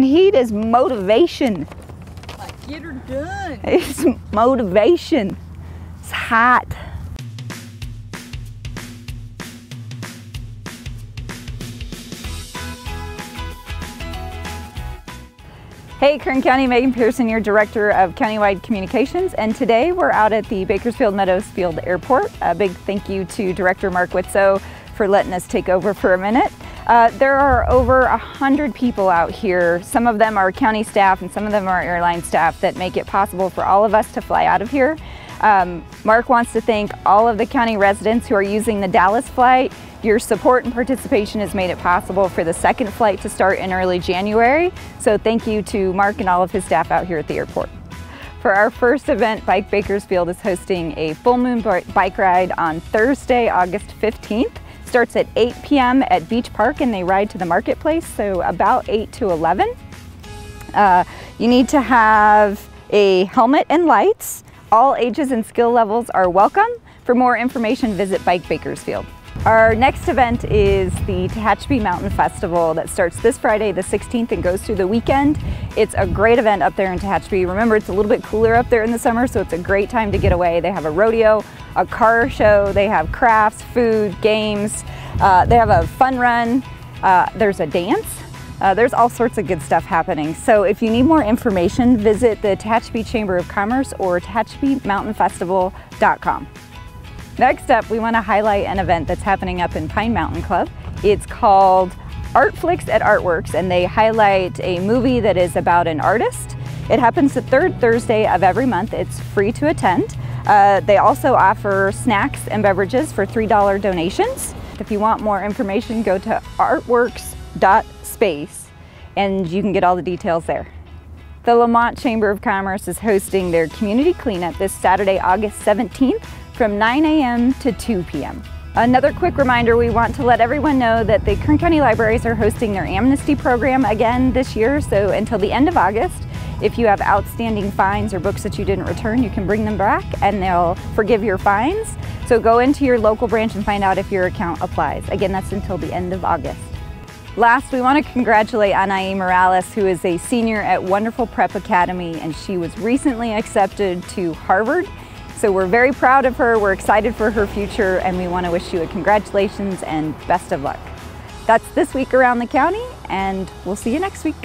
Heat is motivation. Like, get her done. It's motivation. It's hot. Hey, Kern County, Megan Person, your Director of Countywide Communications, and today we're out at the Bakersfield Meadows Field Airport. A big thank you to Director Mark Witsoe for letting us take over for a minute. Uh, there are over a hundred people out here. Some of them are county staff and some of them are airline staff that make it possible for all of us to fly out of here. Um, Mark wants to thank all of the county residents who are using the Dallas flight. Your support and participation has made it possible for the second flight to start in early January. So thank you to Mark and all of his staff out here at the airport. For our first event, Bike Bakersfield is hosting a full moon bike ride on Thursday, August 15th starts at 8 p.m. at Beach Park and they ride to the marketplace, so about 8 to 11. Uh, you need to have a helmet and lights. All ages and skill levels are welcome. For more information, visit Bike Bakersfield. Our next event is the Tehachapi Mountain Festival that starts this Friday the 16th and goes through the weekend. It's a great event up there in Tehachapi. Remember, it's a little bit cooler up there in the summer, so it's a great time to get away. They have a rodeo, a car show, they have crafts, food, games, uh, they have a fun run, uh, there's a dance, uh, there's all sorts of good stuff happening. So if you need more information, visit the Tehachapi Chamber of Commerce or TehachapiMountainFestival.com. Next up, we want to highlight an event that's happening up in Pine Mountain Club. It's called Art Flicks at Artworks, and they highlight a movie that is about an artist. It happens the third Thursday of every month. It's free to attend. Uh, they also offer snacks and beverages for $3 donations. If you want more information, go to artworks.space and you can get all the details there. The Lamont Chamber of Commerce is hosting their community cleanup this Saturday, August 17th from 9 a.m. to 2 p.m. Another quick reminder, we want to let everyone know that the Kern County Libraries are hosting their amnesty program again this year, so until the end of August, if you have outstanding fines or books that you didn't return, you can bring them back and they'll forgive your fines. So go into your local branch and find out if your account applies. Again, that's until the end of August. Last, we want to congratulate Anae Morales, who is a senior at Wonderful Prep Academy, and she was recently accepted to Harvard so we're very proud of her, we're excited for her future, and we want to wish you a congratulations and best of luck. That's this week around the county, and we'll see you next week.